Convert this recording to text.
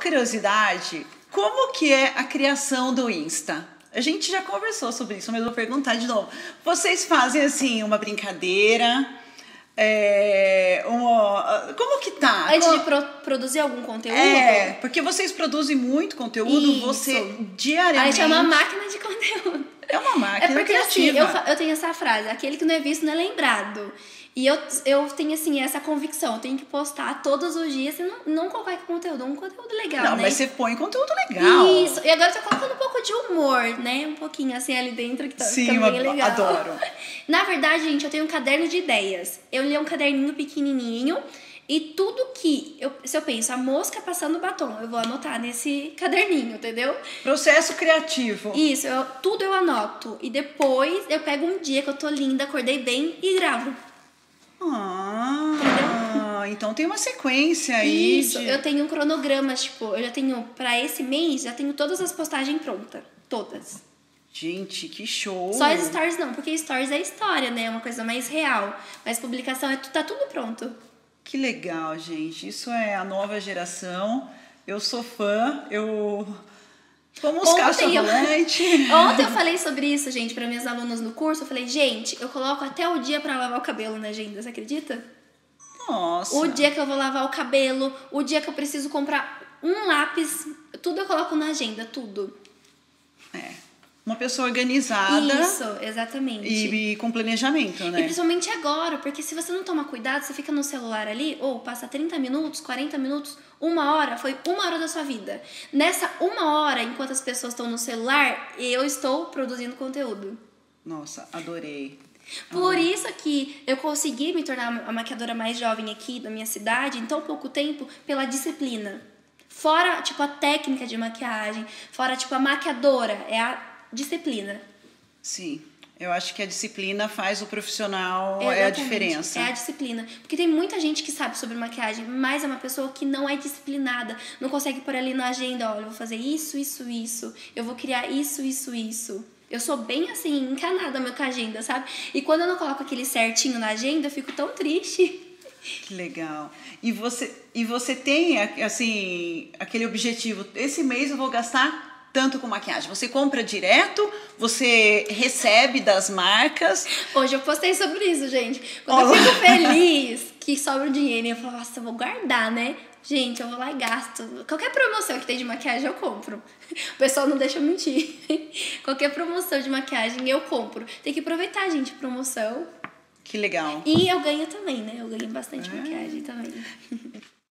curiosidade, como que é a criação do Insta? A gente já conversou sobre isso, mas vou perguntar de novo. Vocês fazem assim uma brincadeira? É, uma, como que tá? Antes como... de pro produzir algum conteúdo? É, porque vocês produzem muito conteúdo, Isso. você diariamente. A gente é uma máquina de conteúdo. É uma máquina É porque assim, criativa. eu, fa- eu tenho essa frase, aquele que não é visto não é lembrado. E eu, eu tenho, assim, essa convicção, eu tenho que postar todos os dias, e não, não qualquer conteúdo, um conteúdo legal, Não, né? mas você põe conteúdo legal. Isso, e agora eu tô colocando um pouco de humor, né? Um pouquinho assim ali dentro que tá Sim, ficando bem eu legal. adoro. Na verdade, gente, eu tenho um caderno de ideias. Eu li um caderninho pequenininho e tudo que eu, se eu penso, a mosca passando batom, eu vou anotar nesse caderninho, entendeu? Processo criativo. Isso, eu- tudo eu anoto. E depois eu pego um dia que eu tô linda, acordei bem e gravo. Ah, então tem uma sequência aí. Isso, de- eu tenho um cronograma, tipo, eu já tenho, pra esse mês, já tenho todas as postagens prontas. Todas. Gente, que show. Só as stories não, porque stories é história, né? É uma coisa mais real. Mas publicação é tá tudo pronto. Que legal, gente. Isso é a nova geração. Eu sou fã. Eu. Como os caixa eu- volante. Ontem eu falei sobre isso, gente, para minhas alunas no curso. Eu falei, gente, eu coloco até o dia pra lavar o cabelo na agenda, você acredita? Nossa. O dia que eu vou lavar o cabelo, o dia que eu preciso comprar um lápis, tudo eu coloco na agenda, tudo. É. Uma pessoa organizada Isso, exatamente. e, e com planejamento, E né? principalmente agora, porque se você não toma cuidado, você fica no celular ali, ou passa 30 minutos, 40 minutos, uma hora, foi uma hora da sua vida. Nessa uma hora, enquanto as pessoas estão no celular, eu estou produzindo conteúdo. Nossa, adorei. Por isso que eu consegui me tornar a maquiadora mais jovem aqui da minha cidade em tão pouco tempo pela disciplina. Fora, tipo, a técnica de maquiagem, fora, tipo, a maquiadora, é a disciplina. Sim. Eu acho que a disciplina faz o profissional, é a Exatamente, diferença. É a disciplina. Porque tem muita gente que sabe sobre maquiagem, mas é uma pessoa que não é disciplinada. Não consegue pôr ali na agenda, olha, eu vou fazer isso, isso, isso. Eu vou criar isso, isso, isso. Eu sou bem assim, encanada meu com a agenda, sabe? E quando eu não coloco aquele certinho na agenda, eu fico tão triste. Que legal. E você, e você tem, assim, aquele objetivo, esse mês eu vou gastar tanto com maquiagem. Você compra direto, você recebe das marcas. Hoje eu postei sobre isso, gente. Quando eu Olá. fico feliz que sobra um dinheiro, eu falo, nossa, eu vou guardar, né? Gente, eu vou lá e gasto. Qualquer promoção que tem de maquiagem, eu compro. O pessoal não deixa eu mentir. Qualquer promoção de maquiagem, eu compro. Tem que aproveitar, gente, promoção. Que legal. E eu ganho também, né? Eu ganho bastante maquiagem também.